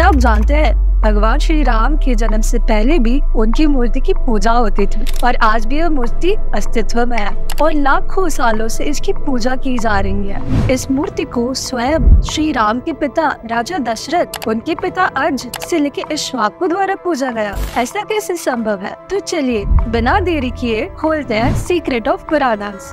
क्या आप जानते हैं, भगवान श्री राम के जन्म से पहले भी उनकी मूर्ति की पूजा होती थी और आज भी यह मूर्ति अस्तित्व में है और लाखों सालों से इसकी पूजा की जा रही है। इस मूर्ति को स्वयं श्री राम के पिता राजा दशरथ, उनके पिता अर्ज़ से लेके इश्वाकु द्वारा पूजा गया। ऐसा कैसे संभव है? तो चलिए, बिना देरी किए खोलते हैं सीक्रेट ऑफ़ पुराणास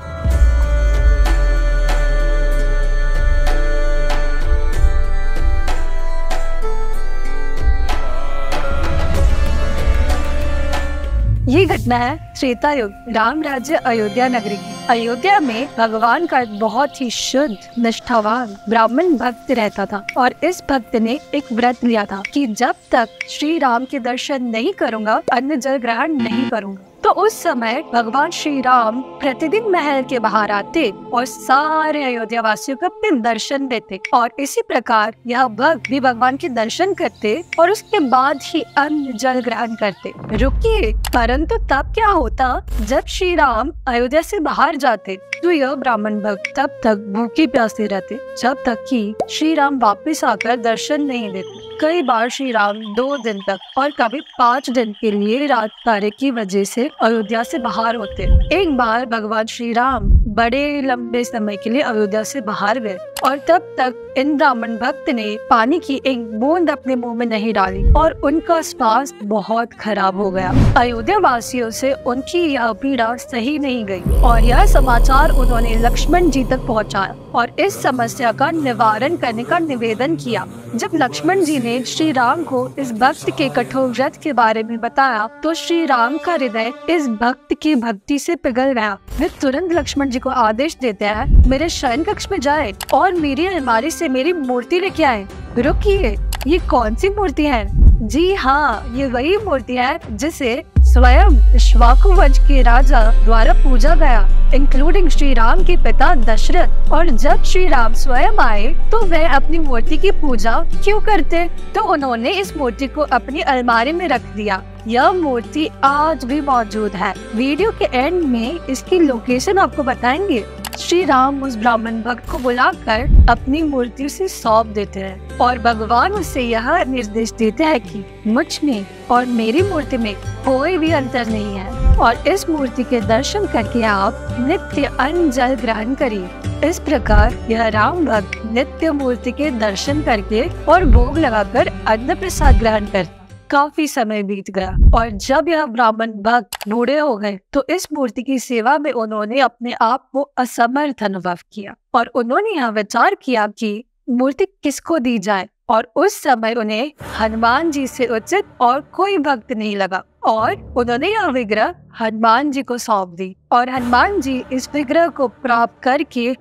ये घटना है श्वेता युग, राम राज्य अयोध्या नगरी की। अयोध्या में भगवान का एक बहुत ही शुद्ध, निष्ठावान, ब्राह्मण भक्त रहता था और इस भक्त ने एक व्रत लिया था कि जब तक श्री राम के दर्शन नहीं करूँगा अन्न जल ग्रहण नहीं करूँगा। तो उस समय भगवान श्री राम प्रतिदिन महल के बाहर आते और सारे अयोध्या वासियों को अपने दर्शन देते और इसी प्रकार यह भक्त भी भगवान के दर्शन करते और उसके बाद ही अन्न जल ग्रहण करते। रुकिए, परंतु तब क्या होता, जब श्री राम अयोध्या से बाहर जाते तो यह ब्राह्मण भक्त तब तक भूखे प्यासे रहते, जब तक कि श्री राम वापिस आकर दर्शन नहीं देते। कई बार श्री राम दो दिन तक और कभी पाँच दिन के लिए रात तारे की वजह से अयोध्या से बाहर होते। एक बार भगवान श्री राम बड़े लंबे समय के लिए अयोध्या से बाहर गए और तब तक ब्राह्मण भक्त ने पानी की एक बूंद अपने मुँह में नहीं डाली और उनका स्वास्थ्य बहुत खराब हो गया। अयोध्या वासियों से उनकी यह पीड़ा सही नहीं गई और यह समाचार उन्होंने लक्ष्मण जी तक पहुँचाया और इस समस्या का निवारण करने का निवेदन किया। जब लक्ष्मण जी ने श्री राम को इस भक्त के कठोर व्रत के बारे में बताया तो श्री राम का हृदय इस भक्त की भक्ति से पिघल गया। वे तुरंत लक्ष्मण जी को आदेश देते हैं, मेरे शयन कक्ष में जाए और मेरी अलमारी से मेरी मूर्ति लेके आए। रुकिए, ये कौन सी मूर्ति है? जी हाँ ये वही मूर्ति है जिसे स्वयं श्वाकु वंश के राजा द्वारा पूजा गया इंक्लूडिंग श्री राम के पिता दशरथ। और जब श्री राम स्वयं आए तो वह अपनी मूर्ति की पूजा क्यों करते? तो उन्होंने इस मूर्ति को अपनी अलमारी में रख दिया। यह मूर्ति आज भी मौजूद है। वीडियो के एंड में इसकी लोकेशन आपको बताएँगे। श्री राम उस ब्राह्मण भक्त को बुलाकर अपनी मूर्ति से सौंप देते हैं और भगवान उसे यह निर्देश देते हैं कि मुझमें और मेरी मूर्ति में कोई भी अंतर नहीं है और इस मूर्ति के दर्शन करके आप नित्य अन्न जल ग्रहण करिए। इस प्रकार यह राम भक्त नित्य मूर्ति के दर्शन करके और भोग लगाकर अन्न प्रसाद ग्रहण करते काफ़ी समय बीत गया और जब यह ब्राह्मण भक्त बूढ़े हो गए तो इस मूर्ति की सेवा में उन्होंने अपने आप को असमर्थ अनुभव किया और उन्होंने यह विचार किया कि मूर्ति किसको दी जाए और उस समय उन्हें हनुमान जी से उचित और कोई भक्त नहीं लगा और उन्होंने यह विग्रह हनुमान जी को सौंप दी और हनुमान जी इस विग्रह को प्राप्त करके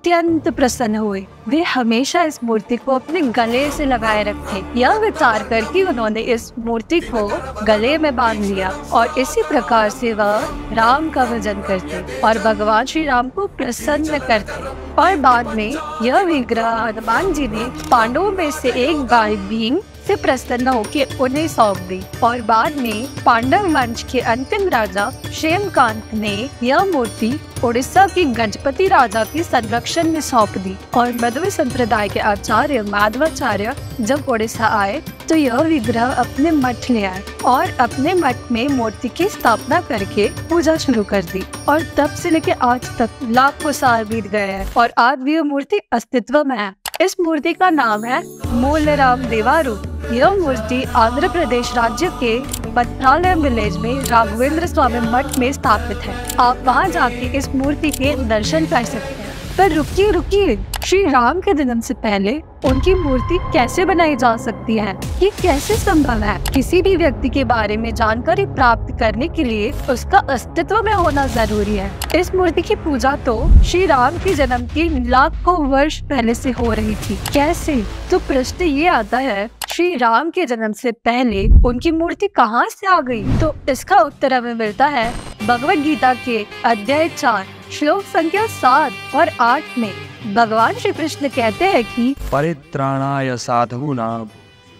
अत्यंत प्रसन्न हुए। वे हमेशा इस मूर्ति को अपने गले से लगाए रखे यह विचार करके उन्होंने इस मूर्ति को गले में बाँध लिया और इसी प्रकार से वह राम का भजन करते और भगवान श्री राम को प्रसन्न करते। और बाद में यह विग्रह हनुमान जी ने पांडवों में से एक भाई भीम से प्रसन्न होकर उन्हें सौंप दी। और बाद में पांडव वंश के अंतिम राजा शेमकांत ने यह मूर्ति उड़ीसा के गजपति राजा के संरक्षण में सौंप दी। और मध्व संप्रदाय के आचार्य माधवाचार्य जब उड़ीसा आए तो यह विग्रह अपने मठ ले आए और अपने मठ में मूर्ति की स्थापना करके पूजा शुरू कर दी। और तब से लेके आज तक लाखों साल बीत गए हैं और आज भी यह मूर्ति अस्तित्व में है। इस मूर्ति का नाम है मूल राम देवारू। यह मूर्ति आंध्र प्रदेश राज्य के पथ्रालय विलेज में राघवेंद्र स्वामी मठ में स्थापित है। आप वहाँ जाके इस मूर्ति के दर्शन कर सकते हैं। पर रुकिए रुकिए। श्री राम के जन्म से पहले उनकी मूर्ति कैसे बनाई जा सकती है? ये कैसे संभव है? किसी भी व्यक्ति के बारे में जानकारी प्राप्त करने के लिए उसका अस्तित्व में होना ज़रूरी है। इस मूर्ति की पूजा तो श्री राम के जन्म के लाखों वर्ष पहले से हो रही थी। कैसे? तो प्रश्न ये आता है, श्री राम के जन्म से पहले उनकी मूर्ति कहाँ से आ गई? तो इसका उत्तर हमें मिलता है, भगवत गीता के अध्याय चार। श्लोक संख्या सात और आठ में भगवान श्री कृष्ण कहते हैं कि परित्राणाय साधूनां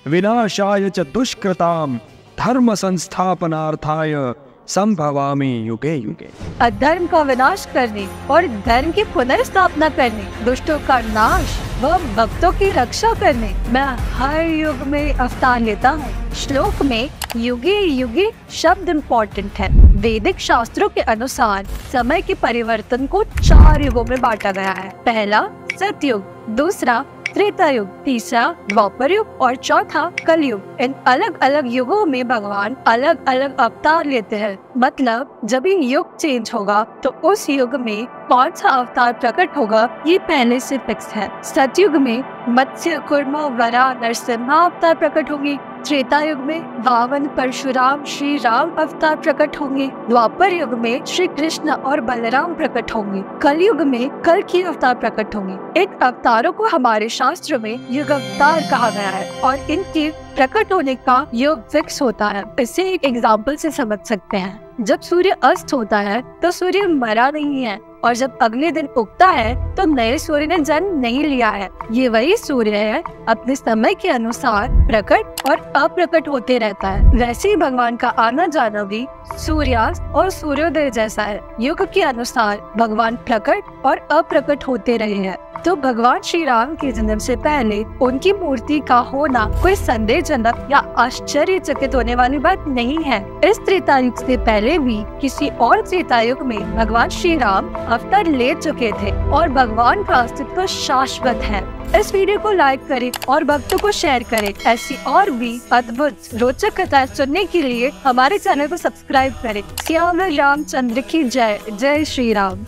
विनाशाय च दुष्कृतां धर्म संस्थापनार्थाय संभवामी युगे युगे। अधर्म का विनाश करने और धर्म की पुनर्स्थापना करने दुष्टों का नाश व भक्तों की रक्षा करने मैं हर युग में अवतार लेता हूँ। श्लोक में युगे युगे शब्द इम्पोर्टेंट है। वैदिक शास्त्रों के अनुसार समय के परिवर्तन को चार युगों में बांटा गया है। पहला, सतयुग, दूसरा त्रेता युग तीसरा द्वापर युग और चौथा, कलयुग। इन अलग अलग युगों में भगवान अलग अलग अवतार लेते हैं। मतलब जब ये युग चेंज होगा तो उस युग में कौन सा अवतार प्रकट होगा, ये पहले से फिक्स है। सतयुग में मत्स्य, कुर्मा, वरा, नरसिम्हा अवतार प्रकट होंगे। त्रेता युग में वावन परशुराम श्री राम अवतार प्रकट होंगे। द्वापर युग में श्री कृष्ण और बलराम प्रकट होंगे। कल युग में कल की अवतार प्रकट होंगे। इन अवतारों को हमारे शास्त्र में युग अवतार कहा गया है और इनके प्रकट होने का युग फिक्स होता है। इसे एक एग्ज़ाम्पल से समझ सकते हैं। जब सूर्य अस्त होता है तो सूर्य मरा नहीं है, और जब अगले दिन उगता है तो नए सूर्य ने जन्म नहीं लिया है। ये वही सूर्य है, अपने समय के अनुसार प्रकट और अप्रकट होते रहता है। वैसे ही भगवान का आना जाना भी सूर्यास्त और सूर्योदय जैसा है। युग के अनुसार भगवान प्रकट और अप्रकट होते रहे हैं। तो भगवान श्री राम के जन्म से पहले उनकी मूर्ति का होना कोई संदेहजनक या आश्चर्यचकित होने वाली बात नहीं है। इस त्रेता युग से पहले भी किसी और त्रेता युग में भगवान श्री राम अवतार ले चुके थे और भगवान का अस्तित्व शाश्वत है। इस वीडियो को लाइक करें और भक्तों को शेयर करें। ऐसी और भी अद्भुत रोचक कथाएँ सुनने के लिए हमारे चैनल को सब्सक्राइब करें। श्याम रामचंद्र की जय। जय श्री राम।